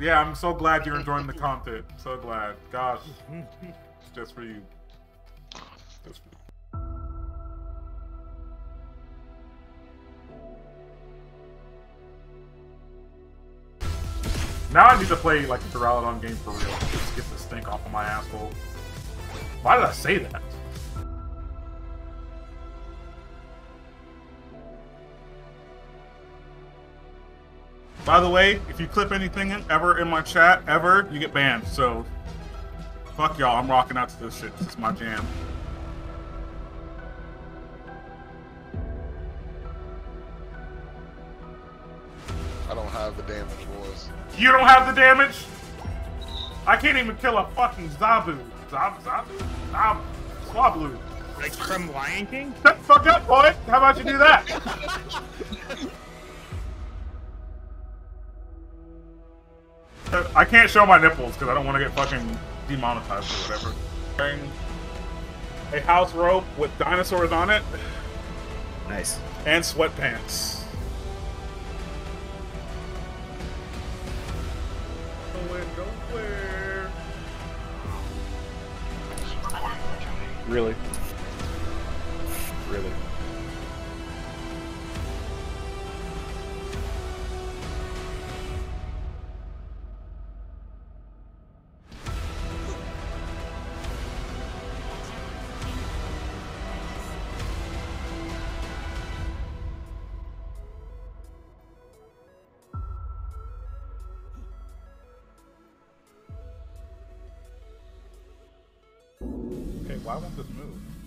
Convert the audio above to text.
Yeah, I'm so glad you're enjoying the content. So glad. Gosh. It's just for you. Just for you. Now I need to play like a Duraludon game for real. Just get the stink off of my asshole. Why did I say that? By the way, if you clip anything ever in my chat, ever, you get banned. So, fuck y'all. I'm rocking out to this shit. This is my jam. I don't have the damage, boys. You don't have the damage? I can't even kill a fucking Zabu. Zab, Zabu? Zab, Swablu. Like from Lion King? Shut the fuck up, boy. How about you do that? I can't show my nipples because I don't want to get fucking demonetized or whatever. Wearing a house robe with dinosaurs on it Nice. and sweatpants. Really? Really? Why won't this move?